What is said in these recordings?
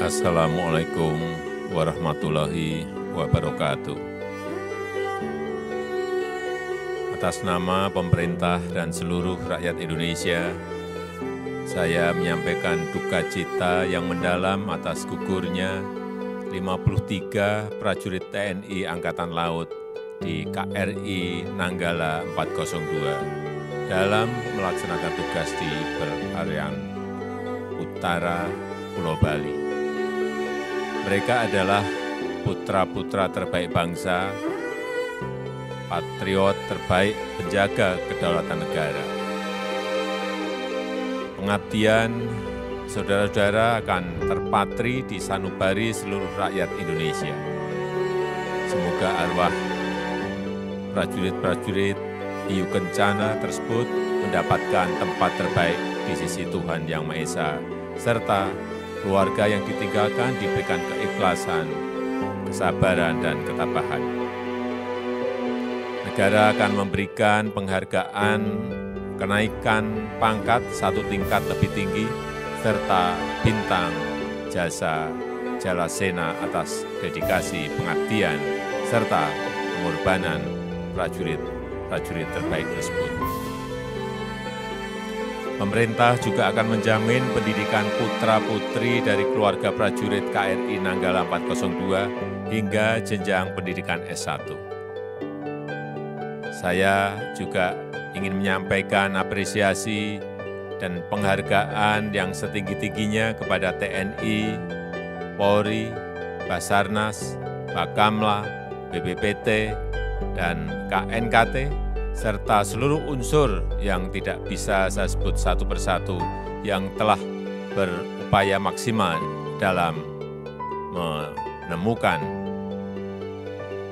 Assalamualaikum warahmatullahi wabarakatuh. Atas nama pemerintah dan seluruh rakyat Indonesia, saya menyampaikan duka cita yang mendalam atas gugurnya 53 prajurit TNI Angkatan Laut di KRI Nanggala 402 dalam melaksanakan tugas di perarian utara Pulau Bali. Mereka adalah putra-putra terbaik bangsa, patriot terbaik penjaga kedaulatan negara. Pengabdian saudara-saudara akan terpatri di sanubari seluruh rakyat Indonesia. Semoga arwah prajurit-prajurit Hiu Kencana tersebut mendapatkan tempat terbaik di sisi Tuhan Yang Maha Esa, serta keluarga yang ditinggalkan diberikan keikhlasan, kesabaran, dan ketabahan. Negara akan memberikan penghargaan kenaikan pangkat satu tingkat lebih tinggi, serta bintang jasa Jalasena atas dedikasi pengabdian, serta pengorbanan prajurit-prajurit terbaik tersebut. Pemerintah juga akan menjamin pendidikan putra-putri dari keluarga prajurit KRI Nanggala 402 hingga jenjang pendidikan S1. Saya juga ingin menyampaikan apresiasi dan penghargaan yang setinggi-tingginya kepada TNI, Polri, Basarnas, Bakamla, BBPT, dan KNKT serta seluruh unsur yang tidak bisa saya sebut satu persatu yang telah berupaya maksimal dalam menemukan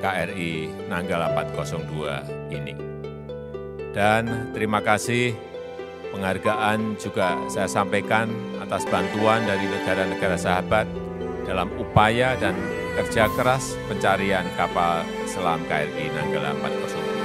KRI Nanggala 402 ini. Dan terima kasih penghargaan juga saya sampaikan atas bantuan dari negara-negara sahabat dalam upaya dan kerja keras pencarian kapal selam KRI Nanggala 402